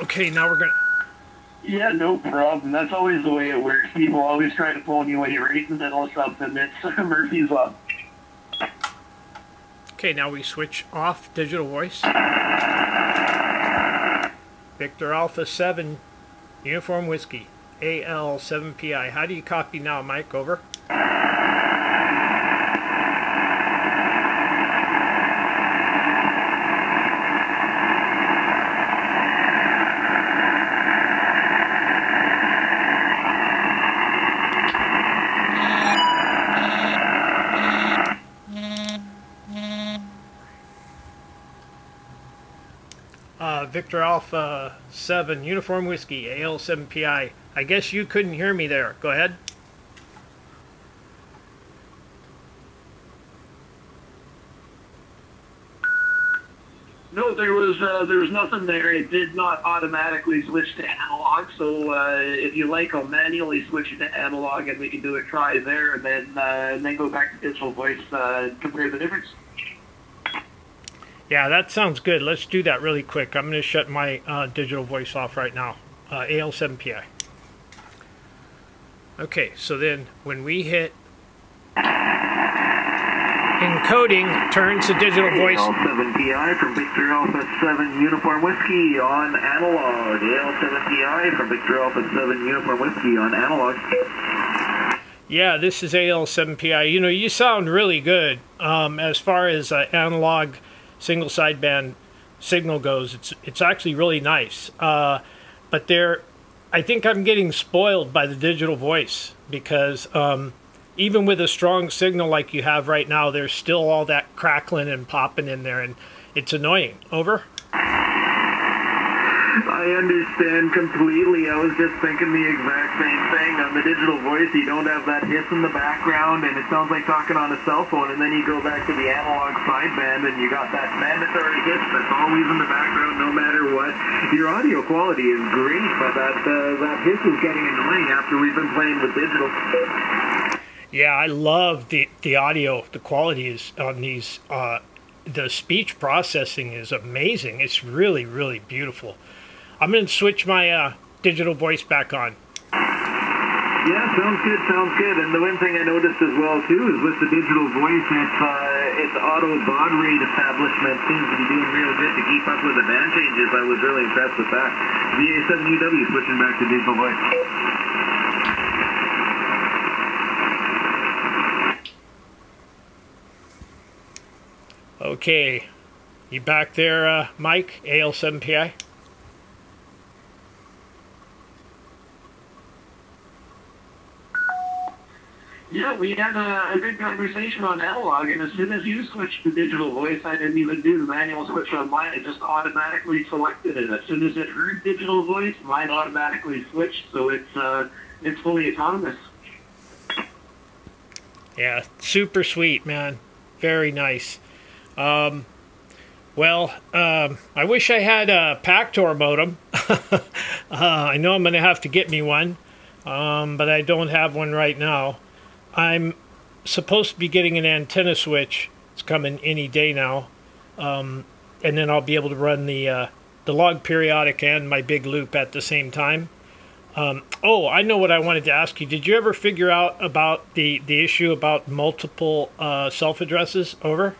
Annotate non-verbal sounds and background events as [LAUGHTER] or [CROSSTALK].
Okay, now we're gonna. Yeah, no problem. That's always the way it works. People always try to phone you when you're right in the middle of something. It's [LAUGHS] Murphy's Law. Okay, now we switch off digital voice. Victor Alpha 7, Uniform Whiskey, AL7PI. How do you copy now, Mike? Over. Uh, Victor Alpha 7, Uniform Whiskey, AL7PI. I guess you couldn't hear me there. Go ahead. No, there was uh, there was nothing there. It did not automatically switch to analog. So uh, if you like, I'll manually switch it to analog, and we can do a try there, and then uh, and then go back to digital voice, uh, compare the difference. Yeah, that sounds good. Let's do that really quick. I'm going to shut my uh, digital voice off right now. Uh, AL7PI. Okay, so then when we hit encoding, turns to digital voice. AL7PI from Victor Alpha 7 Uniform Whiskey on analog. AL7PI from Victor Alpha 7 Uniform Whiskey on analog. Yeah, this is AL7PI. You know, you sound really good um, as far as uh, analog single sideband signal goes. It's it's actually really nice. Uh, but there, I think I'm getting spoiled by the digital voice because um, even with a strong signal like you have right now, there's still all that crackling and popping in there, and it's annoying. Over. I understand completely. I was just thinking the exact same thing. On the digital voice, you don't have that hiss in the background, and it sounds like talking on a cell phone. And then you go back to the analog sideband, and you got that mandatory hiss that's always in the background, no matter what. Your audio quality is great, but that uh, that hiss is getting annoying after we've been playing with digital. Yeah, I love the the audio. The quality is on these. Uh, the speech processing is amazing. It's really, really beautiful. I'm going to switch my uh, digital voice back on. Yeah, sounds good, sounds good. And the one thing I noticed as well too is with the digital voice, its uh, its auto baud rate establishment seems to be doing real good to keep up with the band changes. I was really impressed with that. VA7UW switching back to digital voice. Okay, you back there, uh, Mike? AL7PI. Yeah, we had a, a good conversation on analog, and as soon as you switched to digital voice, I didn't even do the manual switch on mine. It just automatically selected it. As soon as it heard digital voice, mine automatically switched, so it's uh, it's fully autonomous. Yeah, super sweet, man. Very nice. Um, well, um, I wish I had a Pactor modem. [LAUGHS] uh, I know I'm going to have to get me one, um, but I don't have one right now. I'm supposed to be getting an antenna switch. It's coming any day now, um, and then I'll be able to run the uh, the log periodic and my big loop at the same time. Um, oh, I know what I wanted to ask you. Did you ever figure out about the the issue about multiple uh, self addresses? Over.